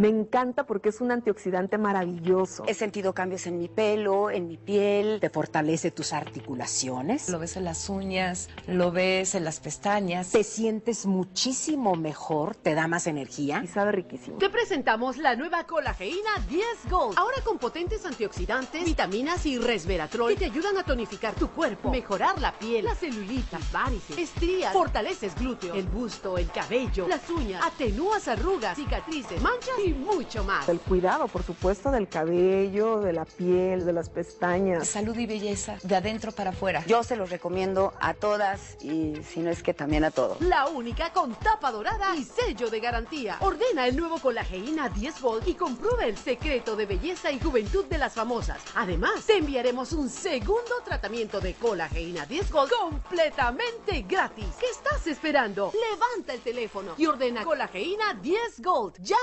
Me encanta porque es un antioxidante maravilloso. He sentido cambios en mi pelo, en mi piel. Te fortalece tus articulaciones. Lo ves en las uñas, lo ves en las pestañas. Te sientes muchísimo mejor, te da más energía. Y sabe riquísimo. Te presentamos la nueva colageína 10 Gold. Ahora con potentes antioxidantes, vitaminas y resveratrol que te ayudan a tonificar tu cuerpo, mejorar la piel, la celulita, las varices, estrías, fortaleces glúteo, el busto, el cabello, las uñas, atenúas arrugas, cicatrices, manchas y mucho más. El cuidado, por supuesto, del cabello, de la piel, de las pestañas. Salud y belleza, de adentro para afuera. Yo se los recomiendo a todas y si no es que también a todos. La única con tapa dorada y sello de garantía. Ordena el nuevo colageína 10 Gold y comprueba el secreto de belleza y juventud de las famosas. Además, te enviaremos un segundo tratamiento de colageína 10 Gold completamente gratis. ¿Qué estás esperando? Levanta el teléfono y ordena colageína 10 Gold. Llama